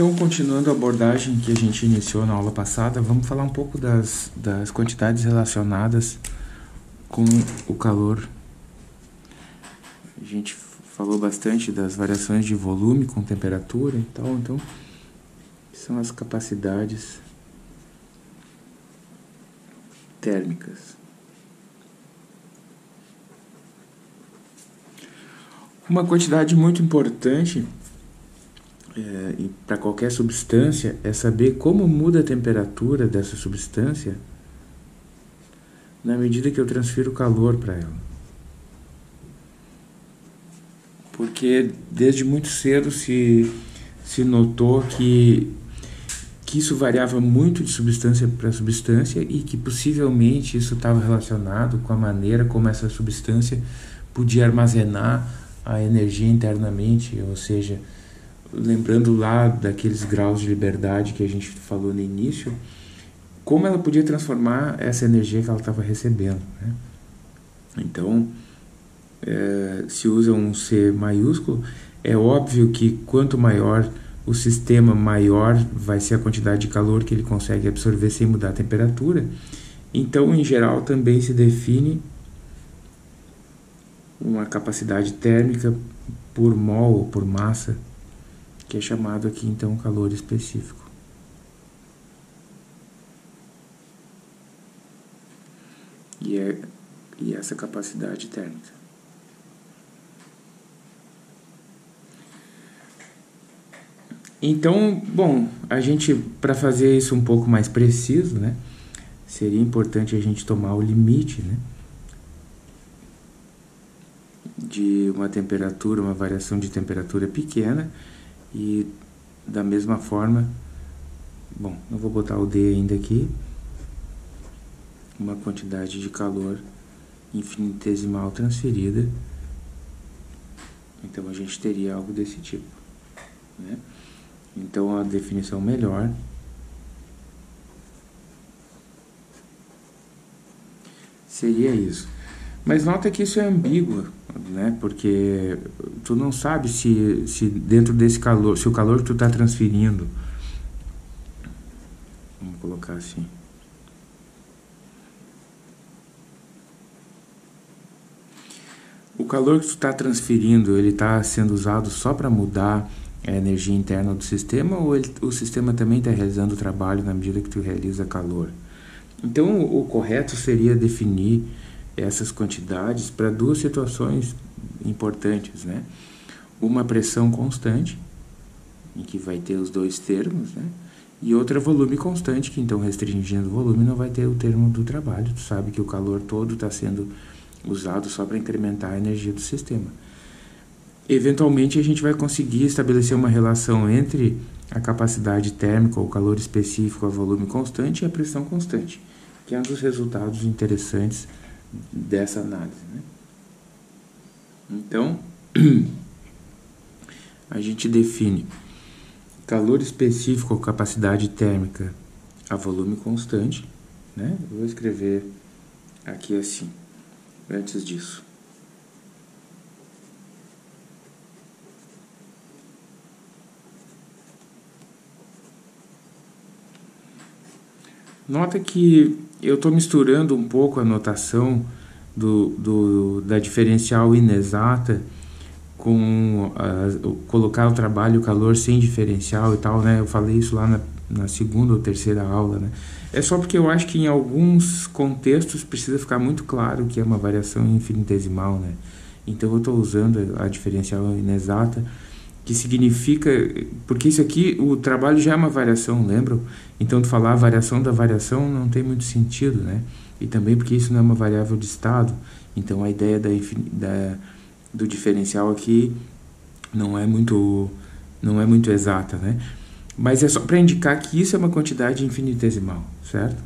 Então, continuando a abordagem que a gente iniciou na aula passada, vamos falar um pouco das, das quantidades relacionadas com o calor. A gente falou bastante das variações de volume com temperatura e tal, então são as capacidades térmicas. Uma quantidade muito importante é, para qualquer substância é saber como muda a temperatura dessa substância na medida que eu transfiro calor para ela. Porque desde muito cedo se, se notou que, que isso variava muito de substância para substância e que possivelmente isso estava relacionado com a maneira como essa substância podia armazenar a energia internamente, ou seja, lembrando lá daqueles graus de liberdade que a gente falou no início, como ela podia transformar essa energia que ela estava recebendo. Né? Então, é, se usa um C maiúsculo, é óbvio que quanto maior o sistema, maior vai ser a quantidade de calor que ele consegue absorver sem mudar a temperatura. Então, em geral, também se define uma capacidade térmica por mol ou por massa que é chamado aqui então calor específico. E, é, e essa capacidade térmica. Então, bom, a gente, para fazer isso um pouco mais preciso, né, seria importante a gente tomar o limite, né, de uma temperatura, uma variação de temperatura pequena e da mesma forma, bom, não vou botar o D ainda aqui, uma quantidade de calor infinitesimal transferida. Então a gente teria algo desse tipo. Né? Então a definição melhor seria isso. Mas nota que isso é ambíguo, né? Porque tu não sabe se, se dentro desse calor, se o calor que tu está transferindo, vamos colocar assim, o calor que tu está transferindo, ele está sendo usado só para mudar a energia interna do sistema ou ele, o sistema também está realizando o trabalho na medida que tu realiza calor? Então, o, o correto seria definir essas quantidades para duas situações importantes, né? Uma pressão constante, em que vai ter os dois termos, né? E outra volume constante, que então restringindo o volume não vai ter o termo do trabalho. Tu sabe que o calor todo está sendo usado só para incrementar a energia do sistema. Eventualmente a gente vai conseguir estabelecer uma relação entre a capacidade térmica, ou calor específico, a volume constante e a pressão constante, que é um dos resultados interessantes dessa análise. Né? Então, a gente define calor específico ou capacidade térmica a volume constante. Né? Eu vou escrever aqui assim, antes disso. Nota que eu estou misturando um pouco a notação do, do, da diferencial inexata com colocar o trabalho o calor sem diferencial e tal, né? Eu falei isso lá na, na segunda ou terceira aula, né? É só porque eu acho que em alguns contextos precisa ficar muito claro que é uma variação infinitesimal, né? Então eu estou usando a diferencial inexata que significa porque isso aqui o trabalho já é uma variação lembram? Então falar variação da variação não tem muito sentido né? E também porque isso não é uma variável de estado. Então a ideia da, da do diferencial aqui não é muito não é muito exata né? Mas é só para indicar que isso é uma quantidade infinitesimal certo?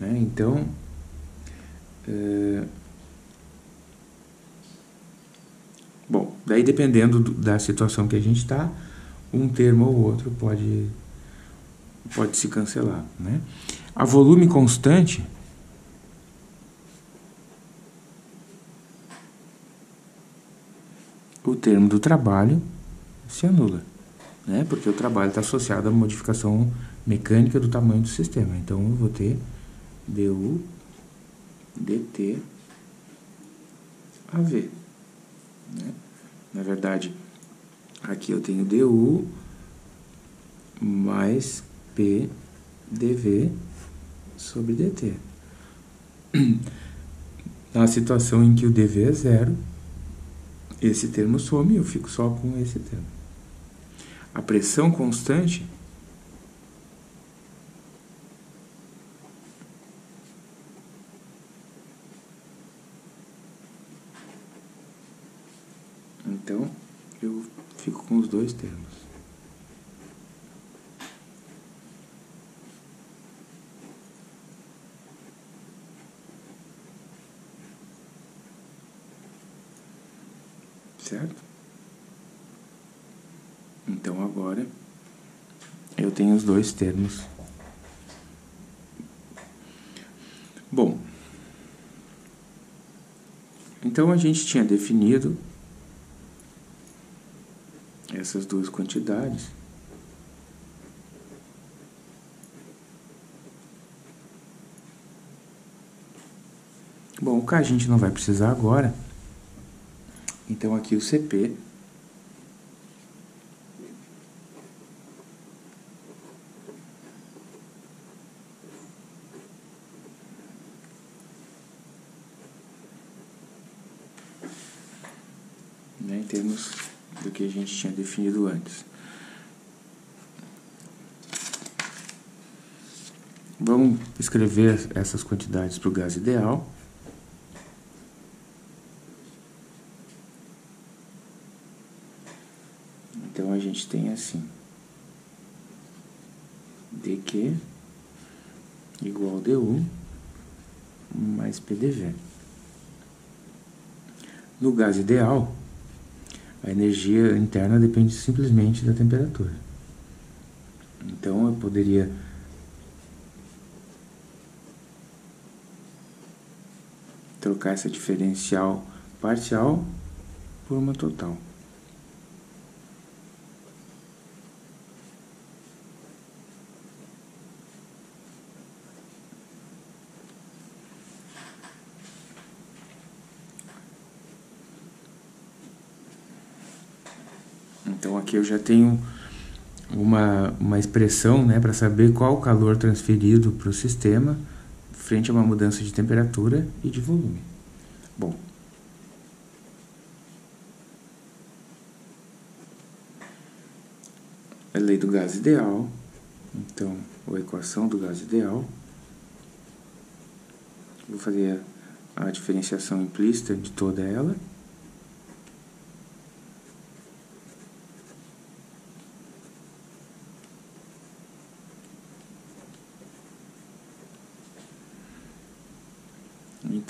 É, então é, Bom, daí dependendo do, da situação que a gente está, um termo ou outro pode, pode se cancelar. Né? A volume constante o termo do trabalho se anula, né? porque o trabalho está associado à modificação mecânica do tamanho do sistema. Então, eu vou ter du dt AV. Na verdade, aqui eu tenho du mais p dv sobre dt. Na situação em que o dv é zero, esse termo some, eu fico só com esse termo. A pressão constante Então, eu fico com os dois termos. certo? Então agora eu tenho os dois termos. Bom, então a gente tinha definido essas duas quantidades. Bom, o que a gente não vai precisar agora então aqui o CP né, em termos do que a gente tinha definido antes. Vamos escrever essas quantidades para o gás ideal. gente tem assim dq igual du mais pdv. No gás ideal, a energia interna depende simplesmente da temperatura. Então eu poderia trocar essa diferencial parcial por uma total. Aqui eu já tenho uma, uma expressão né, para saber qual o calor transferido para o sistema frente a uma mudança de temperatura e de volume. Bom, a lei do gás ideal, então a equação do gás ideal, vou fazer a diferenciação implícita de toda ela.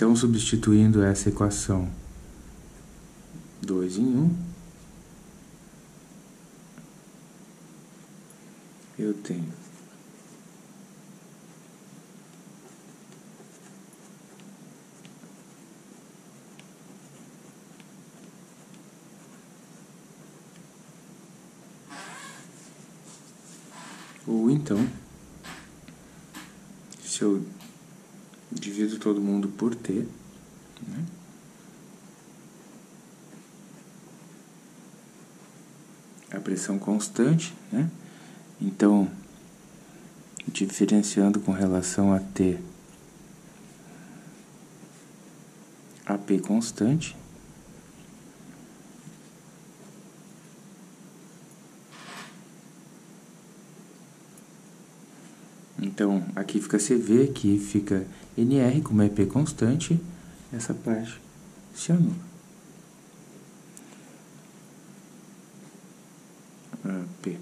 Então, substituindo essa equação. 2 em 1, um, eu tenho. Ou então se eu divido todo mundo por T. Né? A pressão constante, né? Então, diferenciando com relação a T, a P constante, Então, aqui fica CV, aqui fica NR, como é P constante, essa parte se anula. P.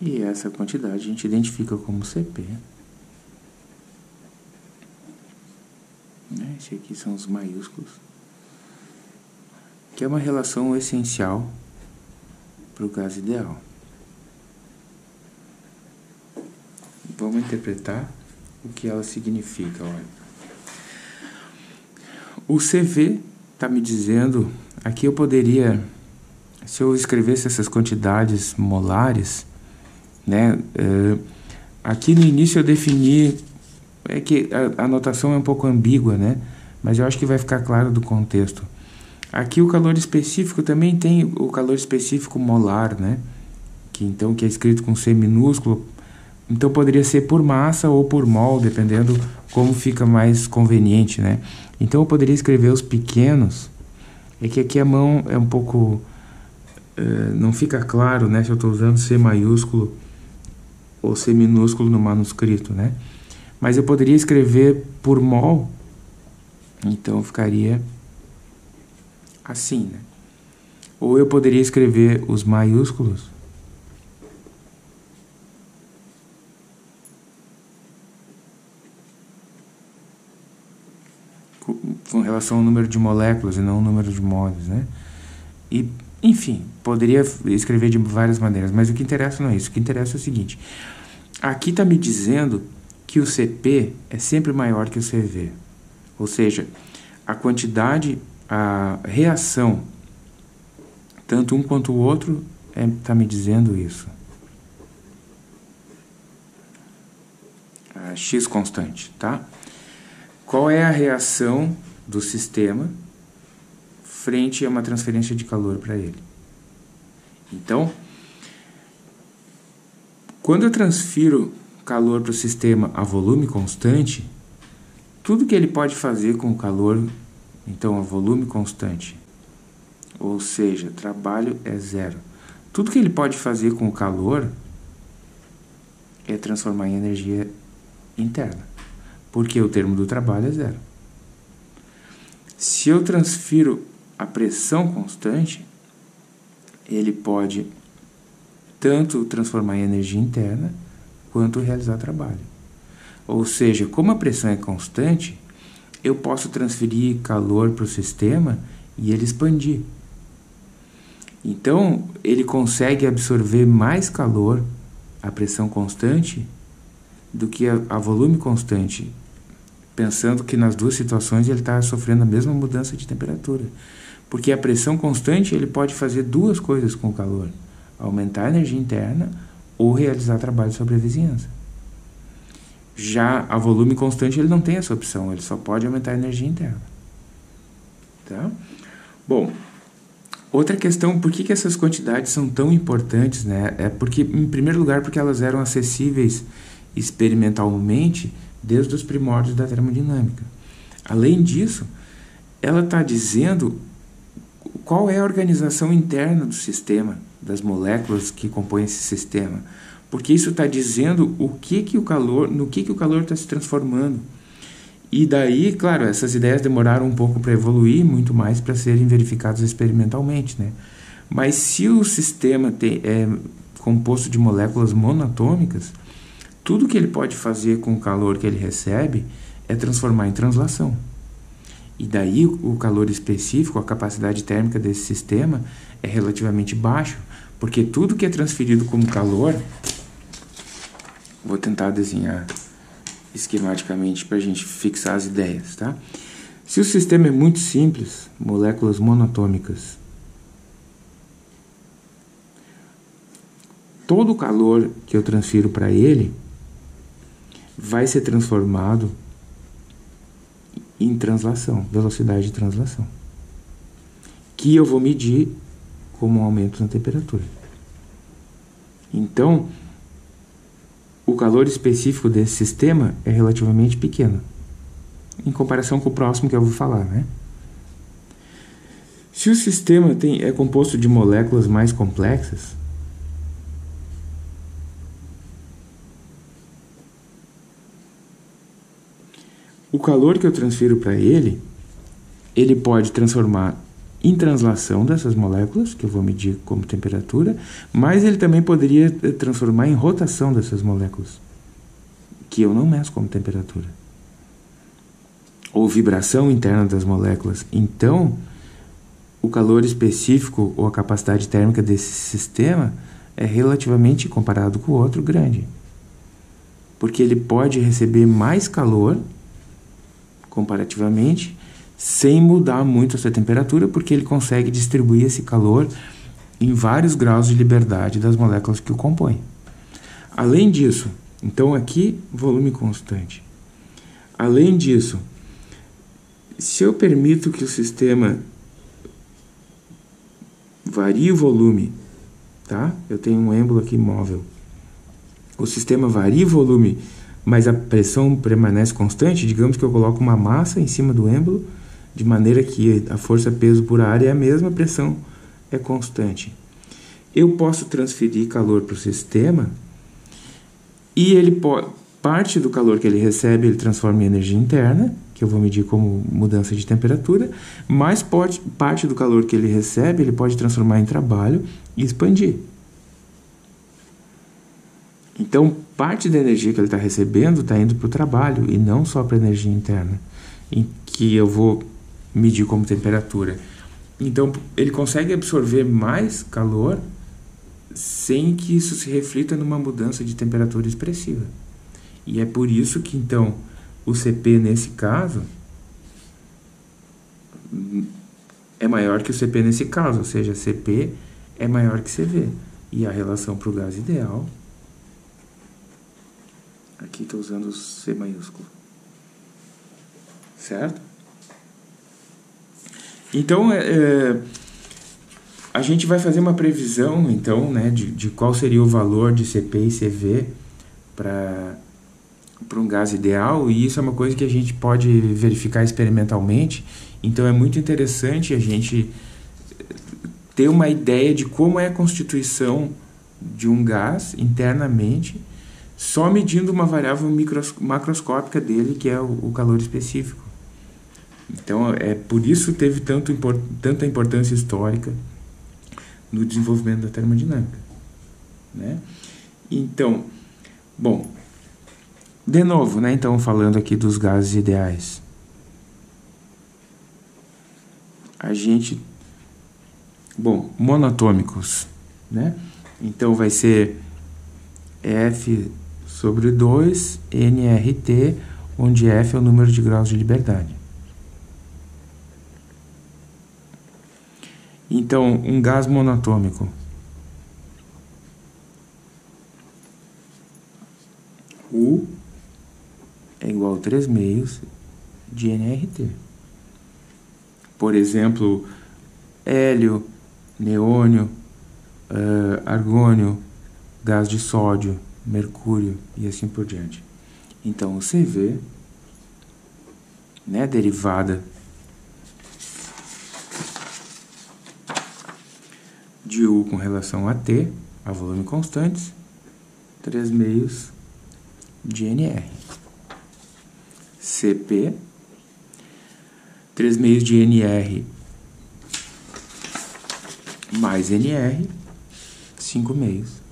E essa quantidade a gente identifica como CP. Né? Esse aqui são os maiúsculos. Que é uma relação essencial para o gás ideal. Vamos interpretar o que ela significa. Olha. O CV está me dizendo, aqui eu poderia, se eu escrevesse essas quantidades molares, né, uh, aqui no início eu defini, é que a, a notação é um pouco ambígua, né, mas eu acho que vai ficar claro do contexto. Aqui o calor específico também tem o calor específico molar, né, que então que é escrito com C minúsculo, então poderia ser por massa ou por mol, dependendo como fica mais conveniente, né? Então eu poderia escrever os pequenos, é que aqui a mão é um pouco. Uh, não fica claro né, se eu estou usando C maiúsculo ou C minúsculo no manuscrito, né? Mas eu poderia escrever por mol, então ficaria assim, né? Ou eu poderia escrever os maiúsculos com relação ao número de moléculas e não ao número de modos, né? E, enfim, poderia escrever de várias maneiras, mas o que interessa não é isso. O que interessa é o seguinte: aqui está me dizendo que o CP é sempre maior que o CV, ou seja, a quantidade, a reação, tanto um quanto o outro, está é, tá me dizendo isso. A X constante, tá? Qual é a reação do sistema frente a uma transferência de calor para ele. Então, quando eu transfiro calor para o sistema a volume constante, tudo que ele pode fazer com o calor, então a volume constante, ou seja, trabalho é zero. Tudo que ele pode fazer com o calor é transformar em energia interna, porque o termo do trabalho é zero. Se eu transfiro a pressão constante, ele pode tanto transformar em energia interna quanto realizar trabalho. Ou seja, como a pressão é constante, eu posso transferir calor para o sistema e ele expandir. Então, ele consegue absorver mais calor a pressão constante do que a, a volume constante pensando que nas duas situações ele está sofrendo a mesma mudança de temperatura. Porque a pressão constante ele pode fazer duas coisas com o calor: aumentar a energia interna ou realizar trabalho sobre a vizinhança. Já a volume constante ele não tem essa opção, ele só pode aumentar a energia interna. Tá? Bom, outra questão, por que, que essas quantidades são tão importantes? Né? É porque, em primeiro lugar, porque elas eram acessíveis experimentalmente desde os primórdios da termodinâmica. Além disso, ela está dizendo qual é a organização interna do sistema, das moléculas que compõem esse sistema, porque isso está dizendo o que que o calor, no que que o calor está se transformando. E daí, claro, essas ideias demoraram um pouco para evoluir, muito mais para serem verificadas experimentalmente, né? Mas se o sistema tem, é composto de moléculas monatômicas, tudo que ele pode fazer com o calor que ele recebe é transformar em translação. E daí o calor específico, a capacidade térmica desse sistema é relativamente baixo, porque tudo que é transferido como calor, vou tentar desenhar esquematicamente para a gente fixar as ideias, tá? Se o sistema é muito simples, moléculas monatômicas, todo o calor que eu transfiro para ele vai ser transformado em translação, velocidade de translação, que eu vou medir como um aumento na temperatura. Então, o calor específico desse sistema é relativamente pequeno, em comparação com o próximo que eu vou falar, né? Se o sistema tem, é composto de moléculas mais complexas, o calor que eu transfiro para ele, ele pode transformar em translação dessas moléculas, que eu vou medir como temperatura, mas ele também poderia eh, transformar em rotação dessas moléculas, que eu não meço como temperatura. Ou vibração interna das moléculas. Então, o calor específico ou a capacidade térmica desse sistema é relativamente, comparado com o outro, grande. Porque ele pode receber mais calor comparativamente sem mudar muito essa temperatura, porque ele consegue distribuir esse calor em vários graus de liberdade das moléculas que o compõem. Além disso, então aqui volume constante. Além disso, se eu permito que o sistema varie o volume, tá? Eu tenho um êmbolo aqui móvel. O sistema varia o volume, mas a pressão permanece constante. Digamos que eu coloco uma massa em cima do êmbolo, de maneira que a força peso por área é a mesma, a pressão é constante. Eu posso transferir calor para o sistema e ele parte do calor que ele recebe ele transforma em energia interna que eu vou medir como mudança de temperatura, mais pode, parte do calor que ele recebe ele pode transformar em trabalho e expandir. Então, parte da energia que ele está recebendo está indo para o trabalho e não só para a energia interna, em que eu vou medir como temperatura. Então, ele consegue absorver mais calor sem que isso se reflita numa mudança de temperatura expressiva. E é por isso que, então, o CP nesse caso é maior que o CP nesse caso, ou seja, CP é maior que CV. E a relação para o gás ideal, aqui estou usando C maiúsculo, certo? Então, é, é, a gente vai fazer uma previsão, então, né, de, de qual seria o valor de CP e CV para para um gás ideal e isso é uma coisa que a gente pode verificar experimentalmente. Então é muito interessante a gente ter uma ideia de como é a constituição de um gás internamente, só medindo uma variável micros, macroscópica dele, que é o, o, calor específico. Então é por isso teve tanto, tanta importância histórica no desenvolvimento da termodinâmica. Né? Então, bom, de novo, né, então falando aqui dos gases ideais. A gente bom, monatômicos, né? Então vai ser F sobre 2 NRT, onde F é o número de graus de liberdade. Então, um gás monatômico U é igual a 3 meios de NRT. Por exemplo, hélio, neônio, uh, argônio, gás de sódio, mercúrio e assim por diante. Então, o CV, né, derivada de U com relação a T, a volume constantes, 3 meios de NR. CP, 3 meios de NR mais NR, 5 meios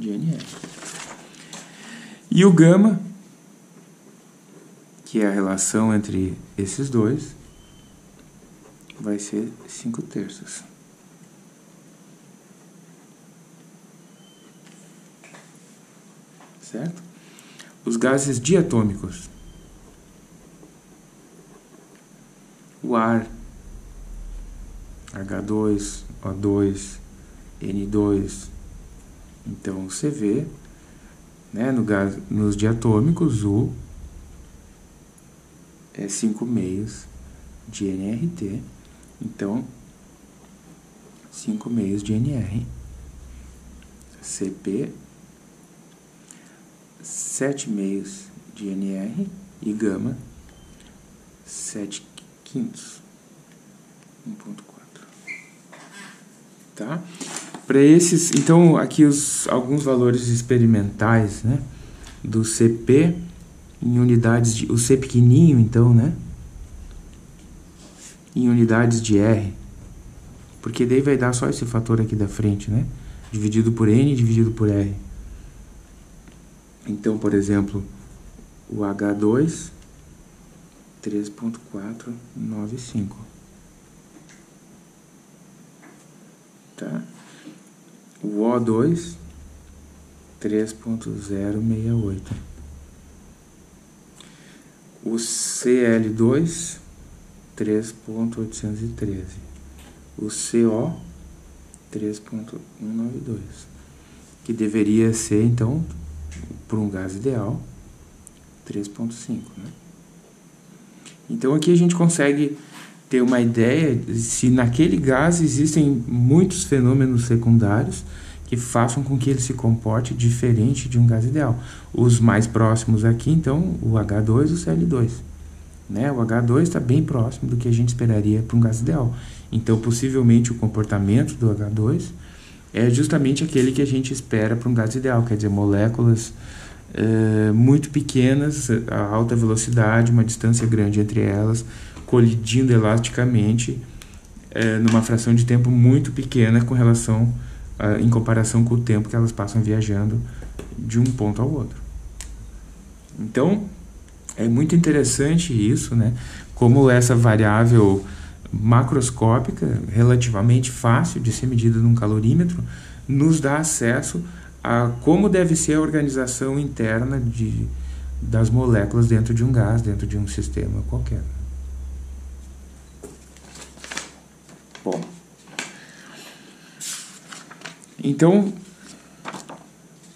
de. E o gama, que é a relação entre esses dois, vai ser 5 terços. Certo? os gases diatômicos. O ar, H2, O2, N2. Então, você vê né, no gás, nos diatômicos, o é 5 meios de NRT. Então, 5 meios de NR. CP 7 meios de NR e gama 7 quintos 1.4 tá para esses então aqui os alguns valores experimentais né do CP em unidades de o C pequenininho então né em unidades de R porque daí vai dar só esse fator aqui da frente né dividido por N dividido por R então, por exemplo, o H2 3.495. Tá? O O2 3.068. o Cl2 3.813, o CO 3.192, que deveria ser então para um gás ideal 3.5, né? Então aqui a gente consegue ter uma ideia de se naquele gás existem muitos fenômenos secundários que façam com que ele se comporte diferente de um gás ideal. Os mais próximos aqui, então, o H2 e o Cl2. Né? O H2 está bem próximo do que a gente esperaria para um gás ideal. Então, possivelmente, o comportamento do H2 é justamente aquele que a gente espera para um gás ideal, quer dizer, moléculas é, muito pequenas, a alta velocidade, uma distância grande entre elas, colidindo elasticamente é, numa fração de tempo muito pequena com relação em comparação com o tempo que elas passam viajando de um ponto ao outro. Então, é muito interessante isso, né? Como essa variável macroscópica, relativamente fácil de ser medida num calorímetro, nos dá acesso a como deve ser a organização interna de, das moléculas dentro de um gás, dentro de um sistema qualquer. Bom. Então,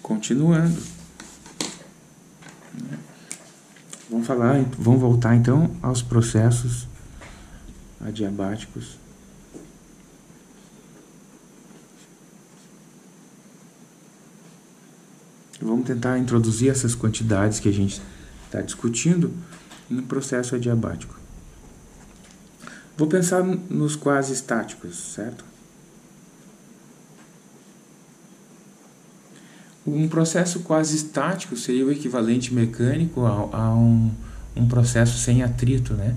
continuando. Vamos falar, vamos voltar então aos processos adiabáticos. Vamos tentar introduzir essas quantidades que a gente está discutindo no processo adiabático. Vou pensar nos quase estáticos, certo? Um processo quase estático seria o equivalente mecânico a, a um, um processo sem atrito, né?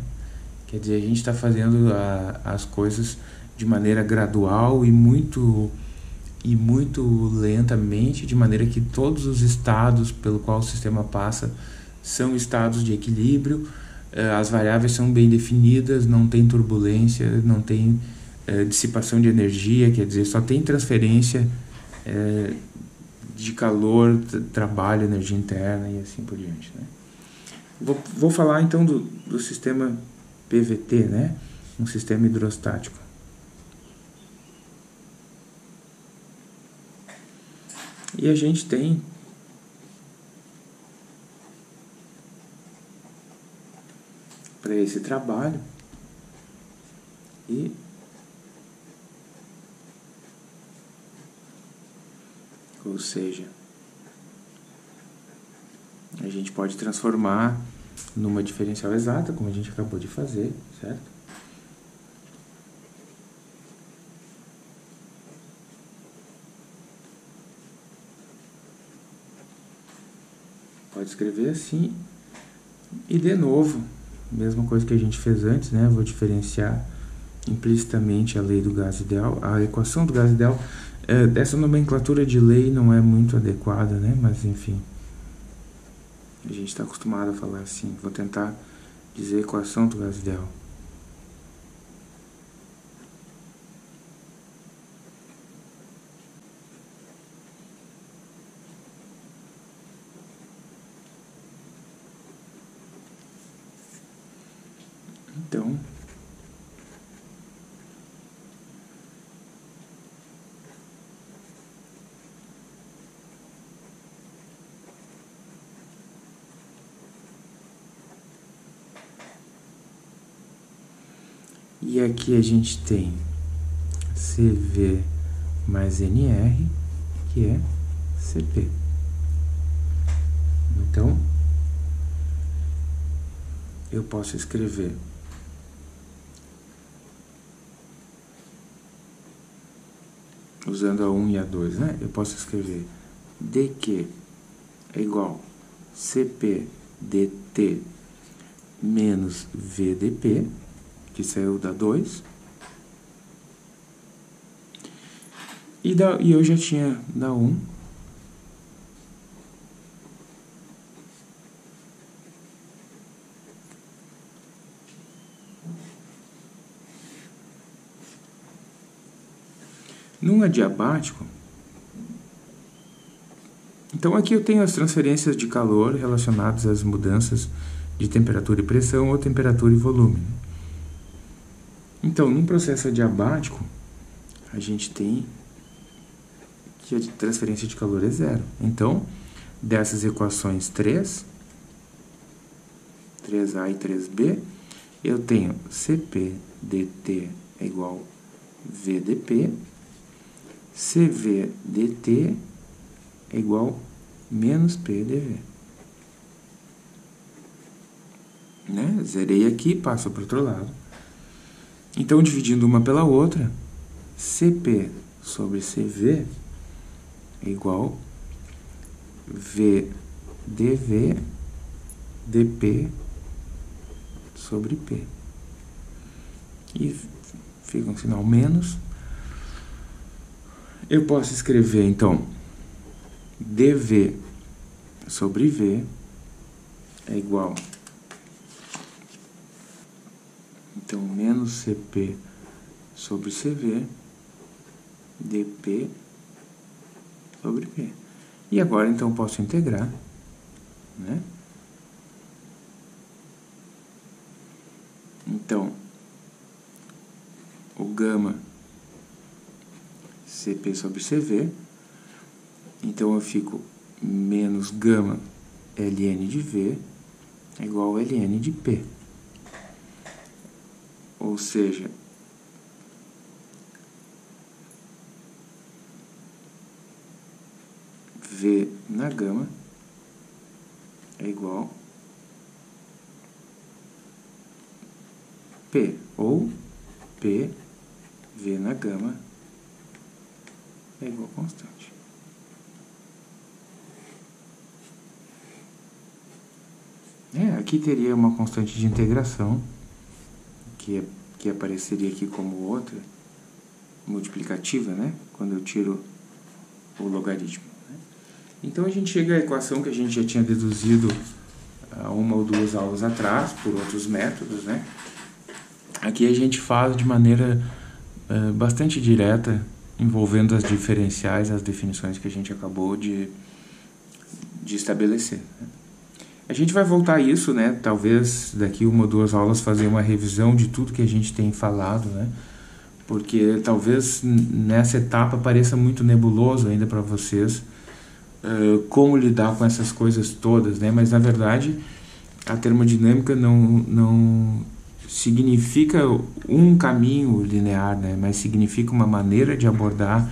Quer dizer, a gente está fazendo a, as coisas de maneira gradual e muito e muito lentamente, de maneira que todos os estados pelo qual o sistema passa são estados de equilíbrio, as variáveis são bem definidas, não tem turbulência, não tem eh, dissipação de energia, quer dizer, só tem transferência eh, de calor, trabalho, energia interna e assim por diante. Né? Vou, vou falar então do, do sistema PVT, né? um sistema hidrostático. E a gente tem para esse trabalho e Ou seja, a gente pode transformar numa diferencial exata, como a gente acabou de fazer, certo? Pode escrever assim. E de novo, mesma coisa que a gente fez antes, né? Vou diferenciar implicitamente a lei do gás ideal, a equação do gás ideal é, essa nomenclatura de lei não é muito adequada, né? Mas enfim, a gente está acostumado a falar assim. Vou tentar dizer equação do gás ideal. Então, E aqui a gente tem CV mais NR, que é CP. Então, eu posso escrever usando a 1 e a 2, né? Eu posso escrever DQ é igual CP DT menos VDP que saiu da 2. E, da, e eu já tinha da 1. Um. Num adiabático, então aqui eu tenho as transferências de calor relacionadas às mudanças de temperatura e pressão ou temperatura e volume. Então, num processo adiabático, a gente tem que a transferência de calor é zero. Então, dessas equações 3, 3A e 3B, eu tenho CP dt é igual VdP, CV dt é igual menos PdV. Né? Zerei aqui, passo para o outro lado. Então, dividindo uma pela outra, CP sobre CV é igual V dV dP sobre P. E fica um sinal menos. Eu posso escrever, então, dV sobre V é igual então menos CP sobre CV dP sobre P. E agora então posso integrar, né? Então, o gama CP sobre CV, então eu fico menos gama ln de V é igual a ln de P. Ou seja, V na gama é igual P, ou P, V na gama é igual a constante. É, aqui teria uma constante de integração, que, que apareceria aqui como outra, multiplicativa, né? Quando eu tiro o logaritmo. Então a gente chega à equação que a gente já tinha deduzido há uma ou duas aulas atrás, por outros métodos, né? Aqui a gente faz de maneira uh, bastante direta, envolvendo as diferenciais, as definições que a gente acabou de, de estabelecer. Né? A gente vai voltar a isso, né? Talvez daqui uma ou duas aulas fazer uma revisão de tudo que a gente tem falado, né? Porque talvez nessa etapa pareça muito nebuloso ainda para vocês uh, como lidar com essas coisas todas, né? Mas na verdade a termodinâmica não não significa um caminho linear, né? Mas significa uma maneira de abordar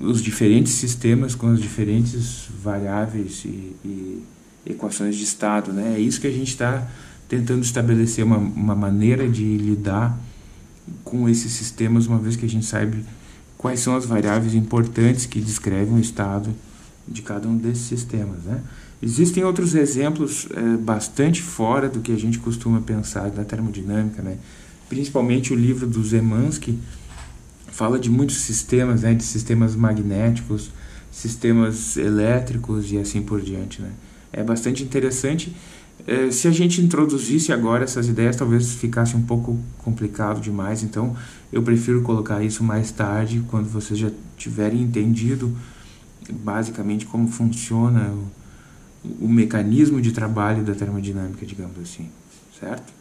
os diferentes sistemas com as diferentes variáveis e, e equações de estado, né? É isso que a gente está tentando estabelecer uma, uma maneira de lidar com esses sistemas, uma vez que a gente sabe quais são as variáveis importantes que descrevem o estado de cada um desses sistemas. Né? Existem outros exemplos é, bastante fora do que a gente costuma pensar da termodinâmica, né? principalmente o livro do Zemansky fala de muitos sistemas, né? de sistemas magnéticos, sistemas elétricos e assim por diante. Né? É bastante interessante. É, se a gente introduzisse agora essas ideias, talvez ficasse um pouco complicado demais, então eu prefiro colocar isso mais tarde, quando vocês já tiverem entendido basicamente como funciona o, o mecanismo de trabalho da termodinâmica, digamos assim, certo?